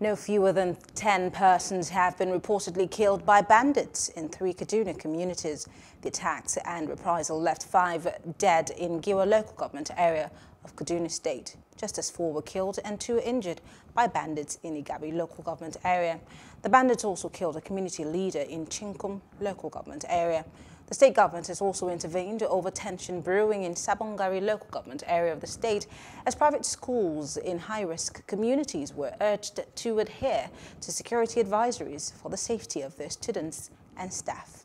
No fewer than 10 persons have been reportedly killed by bandits in three Kaduna communities. The attacks and reprisal left five dead in Giwa local government area of Kaduna State, just as four were killed and two injured by bandits in Igabi local government area. The bandits also killed a community leader in Chikun local government area. The state government has also intervened over tension brewing in Sabon Gari local government area of the state as private schools in high-risk communities were urged to adhere to security advisories for the safety of their students and staff.